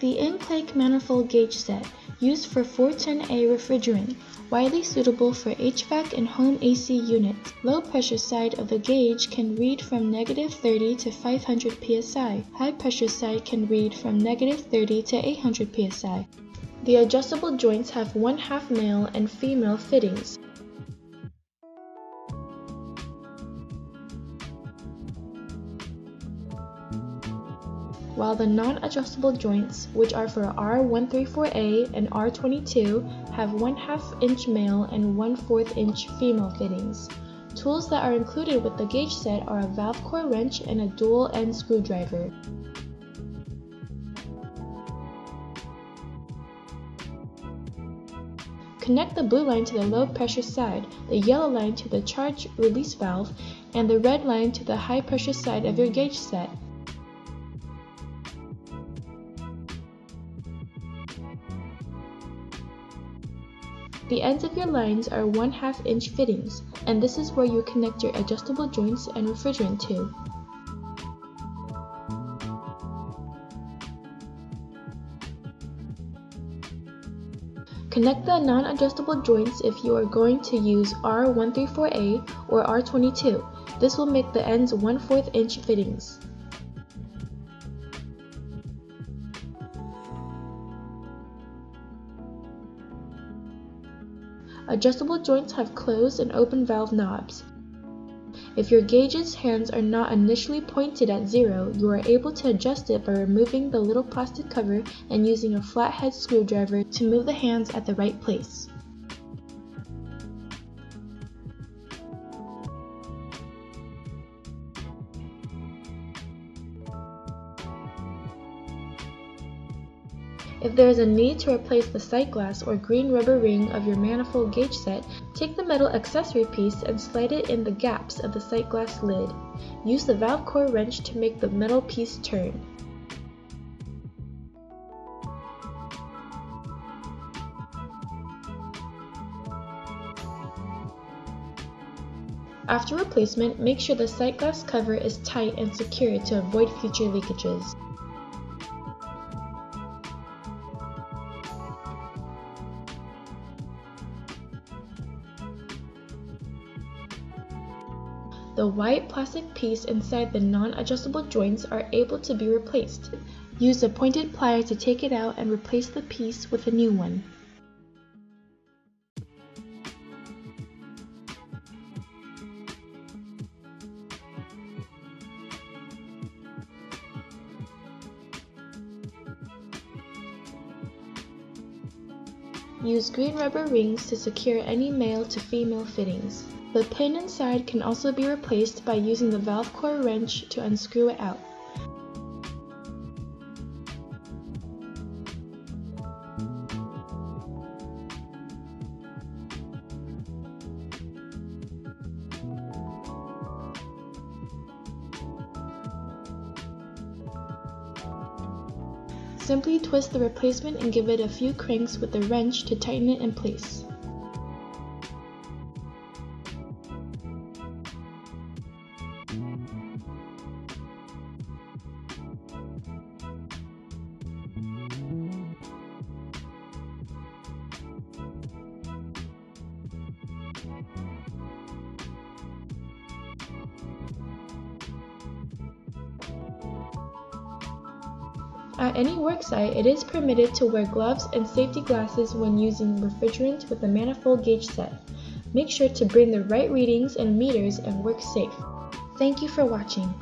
The Inclake manifold gauge set, used for 410A refrigerant, widely suitable for HVAC and home AC units. Low pressure side of the gauge can read from negative 30 to 500 psi. High pressure side can read from negative 30 to 800 psi. The adjustable joints have one half male and female fittings. While the non-adjustable joints, which are for R134A and R22, have 1 half inch male and 1 4th inch female fittings. Tools that are included with the gauge set are a valve core wrench and a dual end screwdriver. Connect the blue line to the low pressure side, the yellow line to the charge release valve, and the red line to the high pressure side of your gauge set. The ends of your lines are 1 2 inch fittings, and this is where you connect your adjustable joints and refrigerant to. Connect the non-adjustable joints if you are going to use R134A or R22. This will make the ends 1 4 inch fittings. Adjustable joints have closed and open valve knobs. If your gauge's hands are not initially pointed at zero, you are able to adjust it by removing the little plastic cover and using a flathead screwdriver to move the hands at the right place. If there is a need to replace the sight glass or green rubber ring of your manifold gauge set, take the metal accessory piece and slide it in the gaps of the sight glass lid. Use the valve core wrench to make the metal piece turn. After replacement, make sure the sight glass cover is tight and secure to avoid future leakages. The white plastic piece inside the non-adjustable joints are able to be replaced. Use a pointed plier to take it out and replace the piece with a new one. Use green rubber rings to secure any male to female fittings. The pin inside can also be replaced by using the valve core wrench to unscrew it out. Simply twist the replacement and give it a few cranks with the wrench to tighten it in place. At any worksite, it is permitted to wear gloves and safety glasses when using refrigerant with a manifold gauge set. Make sure to bring the right readings and meters and work safe. Thank you for watching.